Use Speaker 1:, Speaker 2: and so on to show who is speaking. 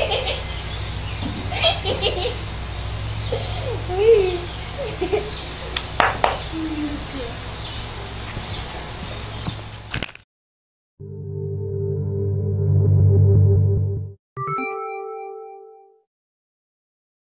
Speaker 1: On my pony.